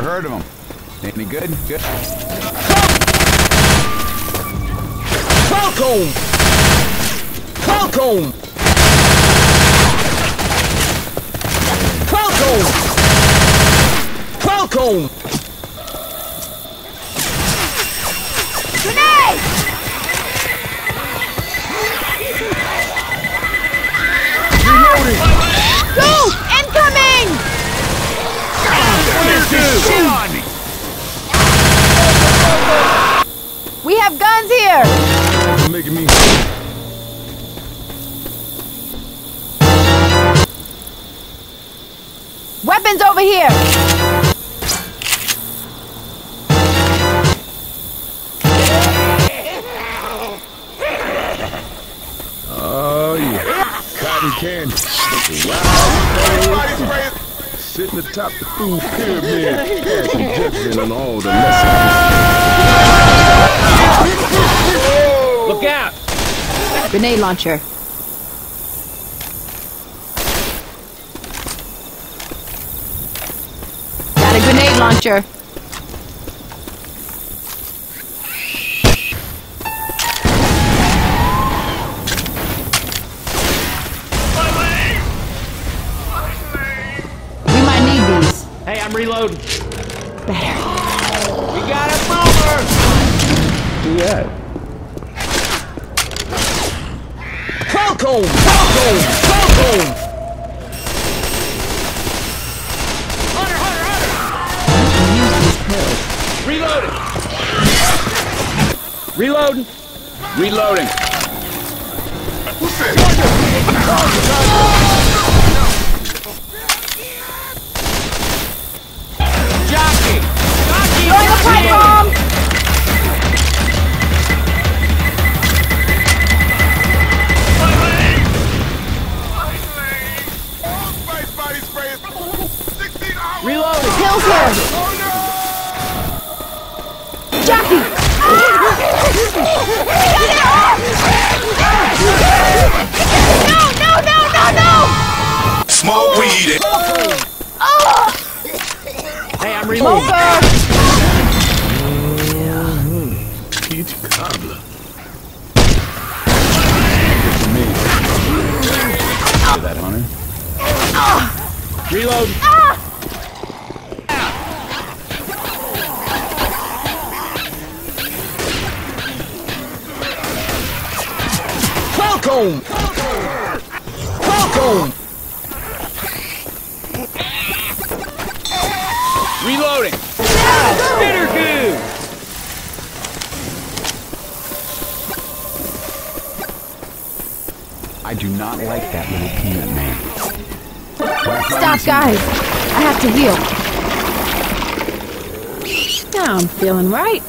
heard of him. Any good? Good. Falcon! Falcon! Falcon! Falcon! Grenade! Go! Guns here! You're making me. Weapons over here! Oh, yeah. Cotton candy. Sitting atop the food pyramid. Passing judgment on all the lessons. Grenade launcher. Got a grenade launcher. We might need these. Hey, I'm reloading. Better. We got a boomer! Who that? Falcon! Falcon! Falcon! Reloading! Reloading! Reloading. Jockey! Jockey! No, no, no, no, no! Smoke weed. Hey, I'm that, Hunter? Reloading! Falcon! Falcon! Reloading! Spitter goo! I do not like that little peanut man. Stop, guys! I have to heal. Now I'm feeling right.